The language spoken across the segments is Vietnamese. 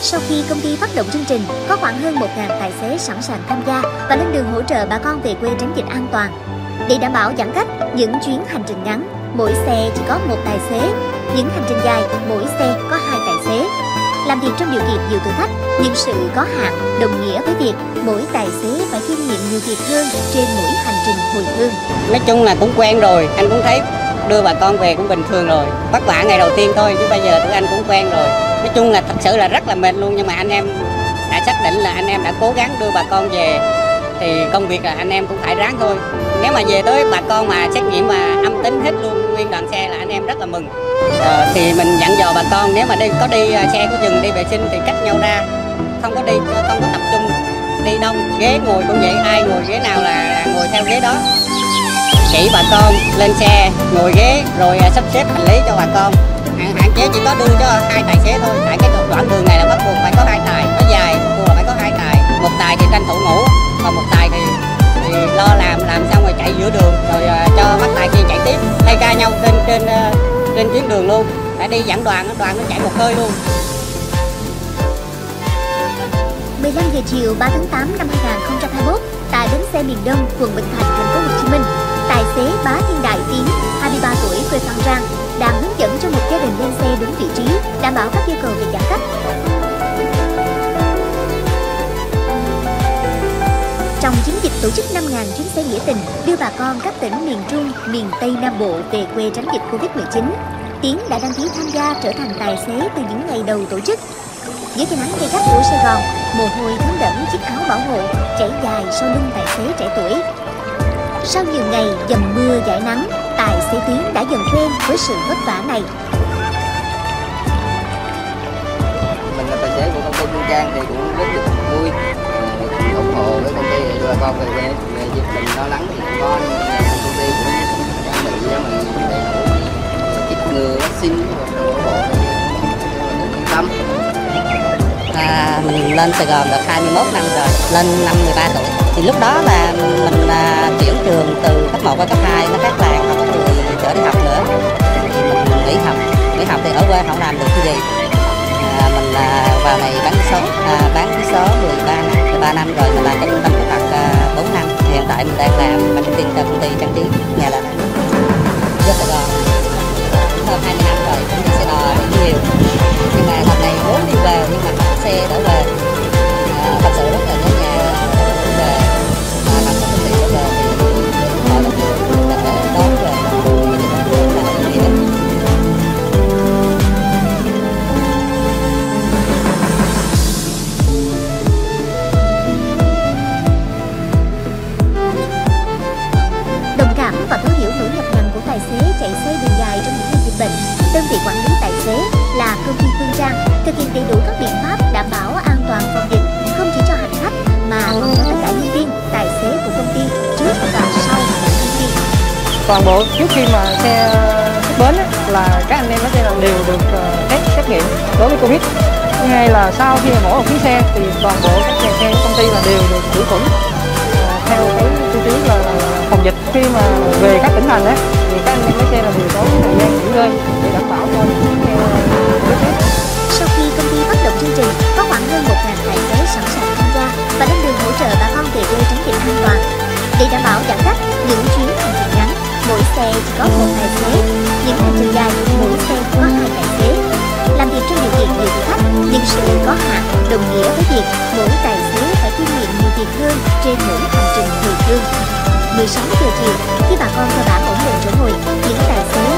Sau khi công ty phát động chương trình, có khoảng hơn 1.000 tài xế sẵn sàng tham gia và lên đường hỗ trợ bà con về quê tránh dịch an toàn. Để đảm bảo giãn cách, những chuyến hành trình ngắn, mỗi xe chỉ có một tài xế, những hành trình dài, mỗi xe có hai tài xế. Làm việc trong điều kiện nhiều thử thách, nhưng sự có hạn đồng nghĩa với việc mỗi tài xế phải kiêm nhiệm nhiều việc hơn trên mỗi hành trình hồi hương. Nói chung là cũng quen rồi, anh cũng thấy đưa bà con về cũng bình thường rồi. Vất vả ngày đầu tiên thôi chứ bây giờ tụi anh cũng quen rồi. Nói chung là thật sự là rất là mệt luôn nhưng mà anh em đã xác định là anh em đã cố gắng đưa bà con về thì công việc là anh em cũng phải ráng thôi. Nếu mà về tới bà con mà xét nghiệm mà âm tính hết luôn nguyên đoàn xe là anh em rất là mừng. Ờ, thì mình dặn dò bà con nếu mà đi có đi à, xe của dừng đi vệ sinh thì cách nhau ra không có đi không có tập trung đi đông ghế ngồi cũng vậy ai ngồi ghế nào là ngồi theo ghế đó chỉ bà con lên xe ngồi ghế rồi à, sắp xếp hành lý cho bà con. Hạn, hạn chế chỉ có đưa cho hai tài xế thôi. Tại cái đoạn đường này là bắt buộc phải có hai tài nó dài buộc là phải có hai tài. Một tài thì tranh thủ ngủ còn một tài thì thì lo làm làm xong rồi chạy giữa đường rồi à, cho bắt tài kia chạy tiếp. Thay ca nhau trên trên à, trên tuyến đường luôn. Phải đi dẫn đoàn đoàn nó chạy một hơi luôn. 15 giờ chiều 3 tháng 8 năm 2021 tại bến xe miền Đông, quận Bình Thạnh, thành phố Hồ Chí Minh, tài xế Bá Thiên Đại Tiến, 23 tuổi, quê Phan Rang, đang hướng dẫn cho một gia đình lên xe đúng vị trí, đảm bảo các yêu cầu về giãn cách. Trong chiến dịch tổ chức 5.000 chuyến xe nghĩa tình đưa bà con các tỉnh miền Trung, miền Tây Nam Bộ về quê tránh dịch Covid-19, Tiến đã đăng ký tham gia trở thành tài xế từ những ngày đầu tổ chức. Dưới cái nắng gay gắt của Sài Gòn, mồ hôi thấm đẫm chiếc áo bảo hộ chảy dài sau lưng tài xế trẻ tuổi. Sau nhiều ngày dầm mưa giải nắng, tài xế Tiến đã dần quen với sự vất vả này. mình là tài xế của công ty Phương Trang thì cũng rất là vui được ủng hộ với công ty để đưa bà con về quê về dịch bệnh lo lắng thì cũng có nhưng mà công ty cũng trang bị cho mình đầy đủ chích ngừa vaccine và ủng hộ yên tâm à, mình lên Sài Gòn được 21 năm rồi, lên năm 13 tuổi. Thì lúc đó là mình à, chuyển trường từ cấp 1 qua cấp 2 nó khác làng không có người trở đi học nữa. Thì mình nghỉ học, nghỉ học thì ở quê không làm được cái gì. À, mình à, vào này bán số, à, bán cái số 13 năm, 3 năm rồi mình làm cái trung tâm kỹ thuật à, 4 năm. Hiện tại mình đang làm marketing cho công ty trang trí nhà đà nẵng đơn vị quản lý tài xế là công ty Phương Trang thực hiện đầy đủ các biện pháp đảm bảo an toàn phòng dịch không chỉ cho hành khách mà còn cho tất cả nhân viên, tài xế của công ty trước và sau ngày đi. toàn bộ trước khi mà xe xuất bến ấy, là các anh em lái xe là đều được ờ, test xét nghiệm đối với covid thứ hai là sau khi mà mỗi một chuyến xe thì toàn bộ các nhà xe của công ty là đều được khử khuẩn ờ, theo cái tiêu chí là phòng dịch khi mà về các tỉnh thành ấy thì các anh em lái xe là đều có thời gian nghỉ ngơi để đảm bảo cho theo Sau khi công ty phát động chương trình, có khoảng hơn 1.000 tài xế sẵn sàng tham gia và lên đường hỗ trợ bà con về quê tránh dịch an toàn. Để đảm bảo giãn cách, những chuyến hành trình ngắn, mỗi xe chỉ có một tài xế, những hành trình dài, mỗi xe có hai tài xế. Làm việc trong điều kiện nhiều khách thách, nhưng sự có hạn đồng nghĩa với việc mỗi tài xế phải kiêm nhiệm nhiều việc hơn trên mỗi hành trình hồi hương. 16 giờ chiều, khi bà con cơ bản ổn định chỗ ngồi, những tài xế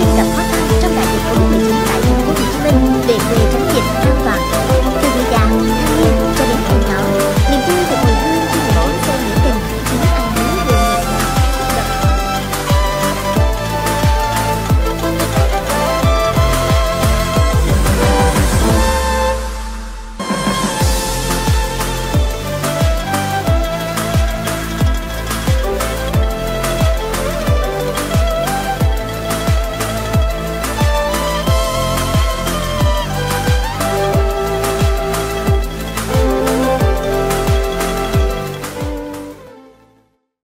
She's got